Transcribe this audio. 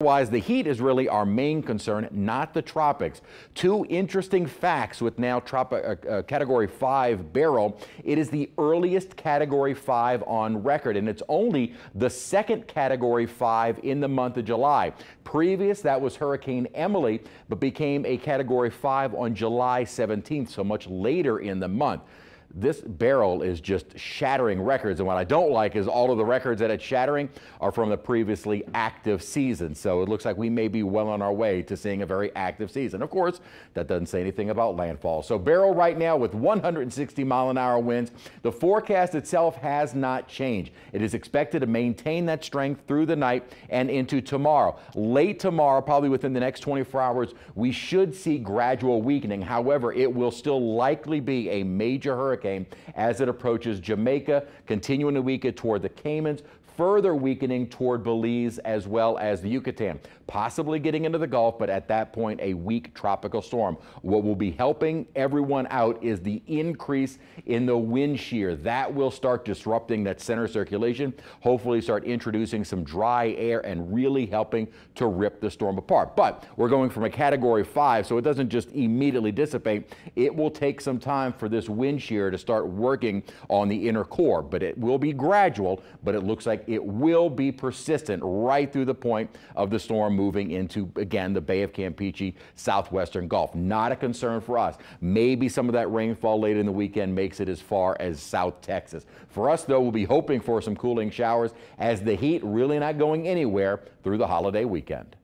Otherwise, the heat is really our main concern, not the tropics. Two interesting facts with now tropic, uh, uh, Category 5 Beryl. It is the earliest Category 5 on record, and it's only the second Category 5 in the month of July. Previous, that was Hurricane Emily, but became a Category 5 on July 17th, so much later in the month this Beryl is just shattering records. And what I don't like is all of the records that it's shattering are from the previously active season. So it looks like we may be well on our way to seeing a very active season. Of course, that doesn't say anything about landfall. So Beryl right now with 160 mile an hour winds. The forecast itself has not changed. It is expected to maintain that strength through the night and into tomorrow. Late tomorrow, probably within the next 24 hours, we should see gradual weakening. However, it will still likely be a major hurricane hurricane as it approaches Jamaica, continuing to weaken toward the Caymans, further weakening toward Belize as well as the Yucatan, possibly getting into the Gulf, but at that point, a weak tropical storm. What will be helping everyone out is the increase in the wind shear. That will start disrupting that center circulation, hopefully start introducing some dry air and really helping to rip the storm apart. But we're going from a category five, so it doesn't just immediately dissipate. It will take some time for this wind shear to start working on the inner core, but it will be gradual, but it looks like it will be persistent right through the point of the storm moving into, again, the Bay of Campeche, southwestern Gulf. Not a concern for us. Maybe some of that rainfall late in the weekend makes it as far as South Texas. For us, though, we'll be hoping for some cooling showers as the heat really not going anywhere through the holiday weekend.